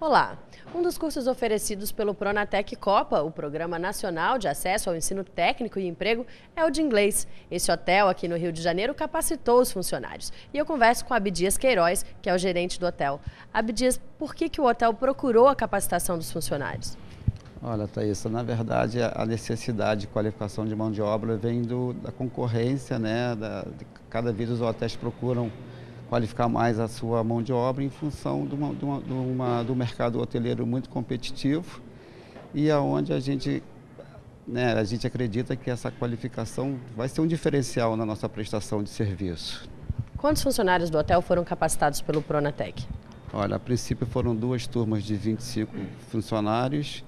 Olá! Um dos cursos oferecidos pelo Pronatec Copa, o Programa Nacional de Acesso ao Ensino Técnico e Emprego, é o de inglês. Esse hotel aqui no Rio de Janeiro capacitou os funcionários. E eu converso com Abdias Queiroz, que é o gerente do hotel. Abdias, por que, que o hotel procurou a capacitação dos funcionários? Olha, Thaís, na verdade a necessidade de qualificação de mão de obra vem do, da concorrência, né? Da, de, cada vez os hotéis procuram qualificar mais a sua mão de obra em função de, uma, de, uma, de uma, do mercado hoteleiro muito competitivo e aonde a gente, né, a gente acredita que essa qualificação vai ser um diferencial na nossa prestação de serviço. Quantos funcionários do hotel foram capacitados pelo Pronatec? Olha, a princípio foram duas turmas de 25 funcionários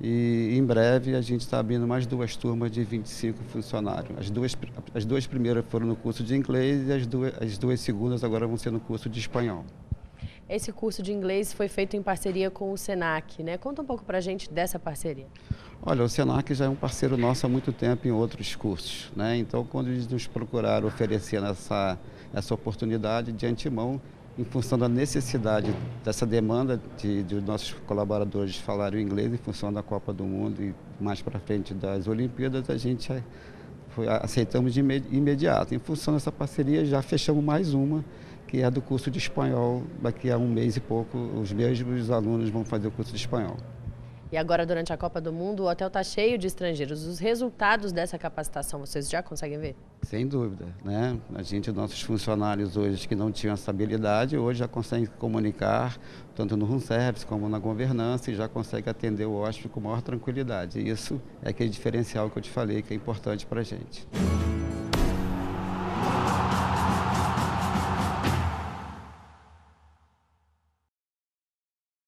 e em breve a gente está abrindo mais duas turmas de 25 funcionários. As duas, as duas primeiras foram no curso de inglês e as duas, as duas segundas agora vão ser no curso de espanhol. Esse curso de inglês foi feito em parceria com o Senac, né? Conta um pouco para a gente dessa parceria. Olha, o Senac já é um parceiro nosso há muito tempo em outros cursos, né? Então, quando eles nos procuraram oferecendo essa, essa oportunidade, de antemão, em função da necessidade dessa demanda de, de nossos colaboradores falarem inglês em função da Copa do Mundo e mais para frente das Olimpíadas, a gente foi, aceitamos de imediato. Em função dessa parceria, já fechamos mais uma, que é do curso de espanhol. Daqui a um mês e pouco, os mesmos alunos vão fazer o curso de espanhol. E agora, durante a Copa do Mundo, o hotel está cheio de estrangeiros. Os resultados dessa capacitação, vocês já conseguem ver? Sem dúvida. Né? A gente, nossos funcionários hoje que não tinham essa habilidade, hoje já conseguem comunicar, tanto no room service como na governança, e já conseguem atender o hóspede com maior tranquilidade. E isso é aquele diferencial que eu te falei que é importante para a gente.